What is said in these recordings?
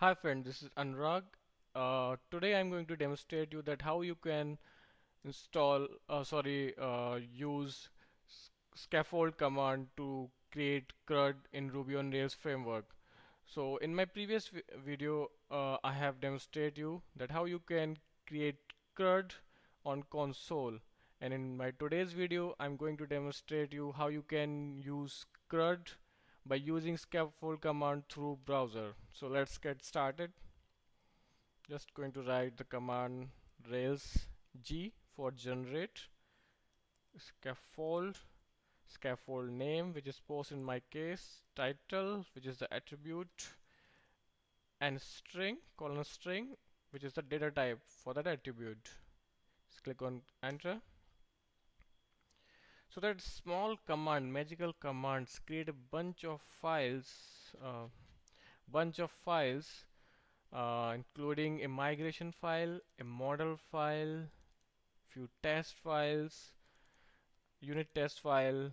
Hi friend, this is Anurag. Uh, today I'm going to demonstrate you that how you can install, uh, sorry, uh, use scaffold command to create CRUD in Ruby on Rails framework. So in my previous vi video, uh, I have demonstrated you that how you can create CRUD on console. And in my today's video, I'm going to demonstrate you how you can use CRUD by using scaffold command through browser. So let's get started. Just going to write the command rails g for generate scaffold scaffold name which is post in my case title which is the attribute and string colon string which is the data type for that attribute just click on enter so that small command, magical commands create a bunch of files, uh, bunch of files, uh, including a migration file, a model file, few test files, unit test file,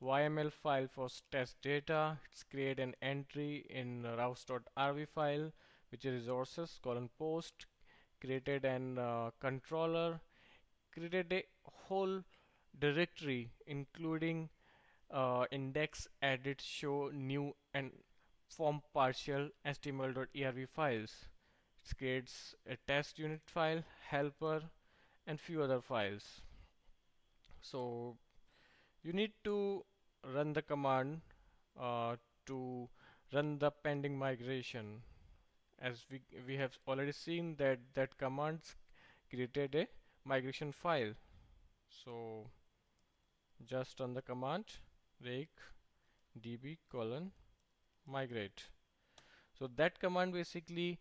YML file for test data. It's create an entry in routes.rb file, which is resources colon post, created an uh, controller, created a whole directory including uh, index edit show new and form partial html.erb files. It creates a test unit file helper and few other files. So you need to run the command uh, to run the pending migration. As we we have already seen that that commands created a migration file. So just on the command rake db colon migrate. So that command basically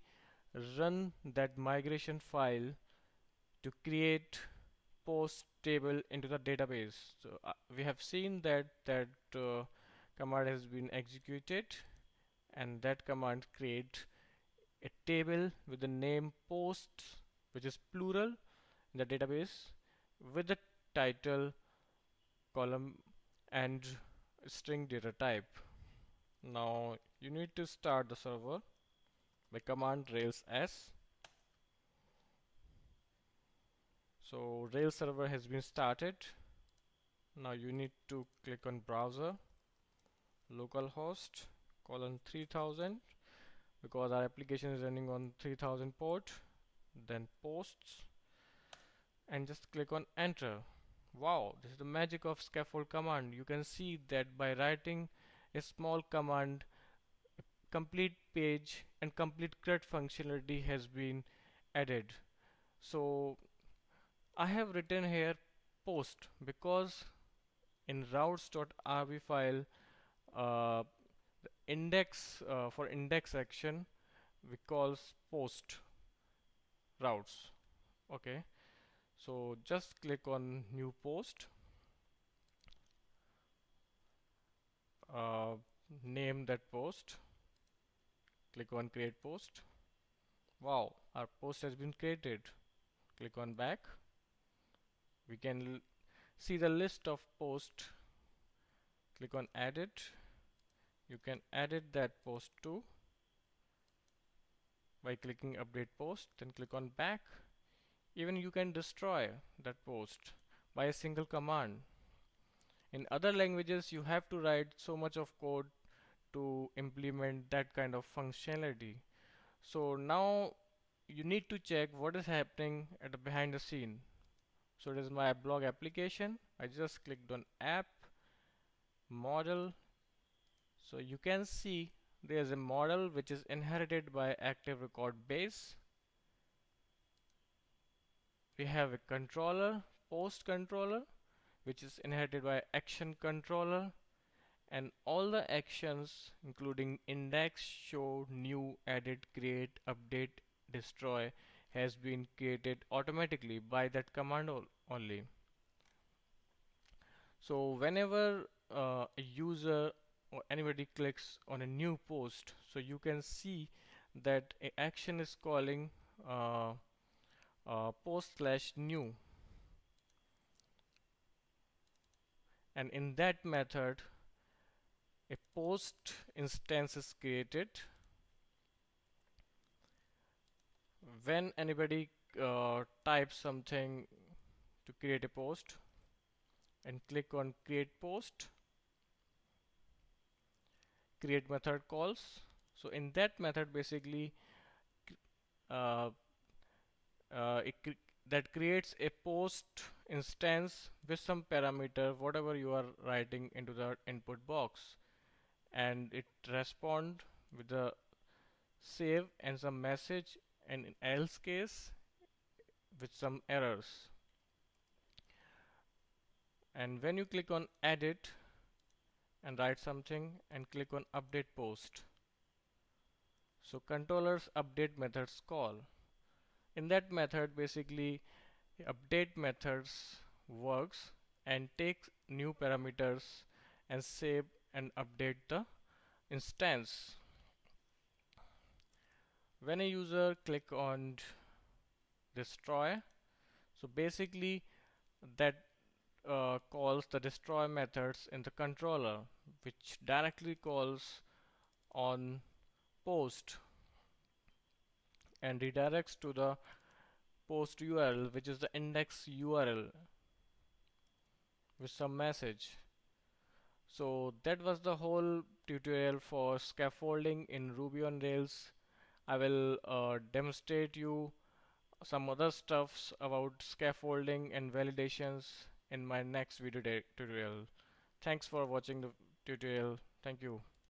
run that migration file to create post table into the database. So uh, we have seen that that uh, command has been executed and that command create a table with the name post which is plural in the database with the title column and string data type. Now you need to start the server by command rails s. So Rails server has been started. Now you need to click on browser localhost colon 3000 because our application is running on 3000 port then posts and just click on enter Wow, this is the magic of scaffold command. You can see that by writing a small command, complete page and complete CRUD functionality has been added. So I have written here post because in routes.rb file uh, the index uh, for index action we calls post routes okay so just click on new post. Uh, name that post. Click on create post. Wow our post has been created. Click on back. We can see the list of post. Click on edit you can edit that post too. By clicking update post then click on back even you can destroy that post by a single command. In other languages, you have to write so much of code to implement that kind of functionality. So now you need to check what is happening at the behind the scene. So it is my blog application. I just clicked on app, model. So you can see there's a model which is inherited by active record base we have a controller post controller which is inherited by action controller and all the actions including index show new edit create update destroy has been created automatically by that command only. So whenever uh, a user or anybody clicks on a new post so you can see that action is calling uh, uh, post slash new. And in that method a post instance is created when anybody uh, types something to create a post and click on create post. Create method calls. So in that method basically uh, uh, that creates a post instance with some parameter whatever you are writing into the input box. And it respond with the save and some message and in else case with some errors. And when you click on edit and write something and click on update post. So controllers update methods call in that method basically update methods works and takes new parameters and save and update the instance. When a user click on destroy so basically that uh, calls the destroy methods in the controller which directly calls on post and redirects to the post URL which is the index URL with some message. So that was the whole tutorial for scaffolding in Ruby on Rails. I will uh, demonstrate you some other stuffs about scaffolding and validations in my next video tutorial. Thanks for watching the tutorial. Thank you